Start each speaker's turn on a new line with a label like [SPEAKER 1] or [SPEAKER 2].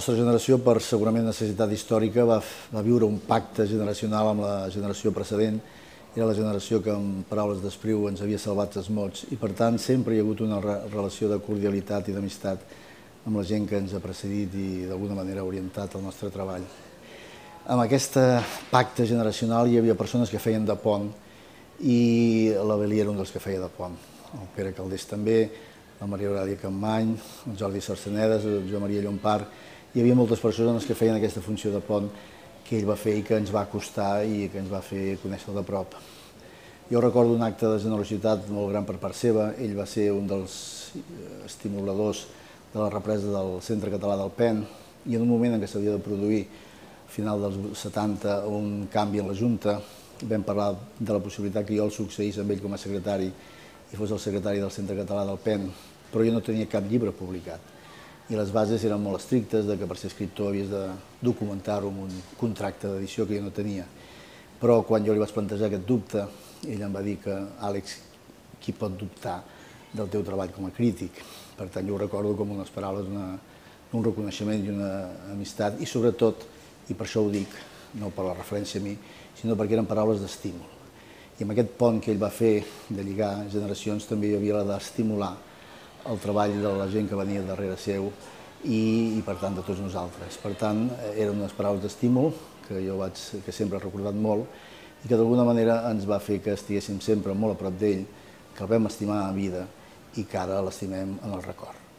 [SPEAKER 1] nostra generació, per segurament necessitat històrica, va, va viure un pacte generacional amb la generació precedent. Era la generació que, en paraules d'Espriu, ens havia salvat els mots i, per tant, sempre hi ha hagut una re relació de cordialitat i d'amistat amb la gent que ens ha precedit i, d'alguna manera, orientat el nostre treball. Amb aquest pacte generacional hi havia persones que feien de pont i la Beli era un dels que feia de pont. El Pere Caldés també, la Maria Aurèlia Campmany, el Jordi Sarcenedes, el Joan Maria Llompart, hi havia moltes persones que feien aquesta funció de pont que ell va fer i que ens va costar i que ens va fer conèixer de prop. Jo recordo un acte de generositat molt gran per part seva, ell va ser un dels eh, estimuladors de la represa del Centre Català del PEN i en un moment en què s'havia de produir, a final dels 70, un canvi en la Junta, vam parlar de la possibilitat que jo el succeís amb ell com a secretari i fos el secretari del Centre Català del PEN però jo no tenia cap llibre publicat. I les bases eren molt estrictes, de que per ser escriptor havies de documentar-ho amb un contracte d'edició que jo no tenia. Però quan jo li vaig plantejar aquest dubte, ell em va dir que, Àlex, qui pot dubtar del teu treball com a crític? Per tant, jo ho recordo com unes paraules, una, un reconeixement i una amistat, i sobretot, i per això ho dic, no per la referència a mi, sinó perquè eren paraules d'estímul. I amb aquest pont que ell va fer de lligar generacions també hi havia la d'estimular el treball de la gent que venia darrere seu i, i per tant de tots nosaltres. Per tant, eren unes paraules d'estímul que jo vaig, que sempre he recordat molt i que d'alguna manera ens va fer que estiguéssim sempre molt a prop d'ell, que el vam estimar a vida i que ara l'estimem en el record.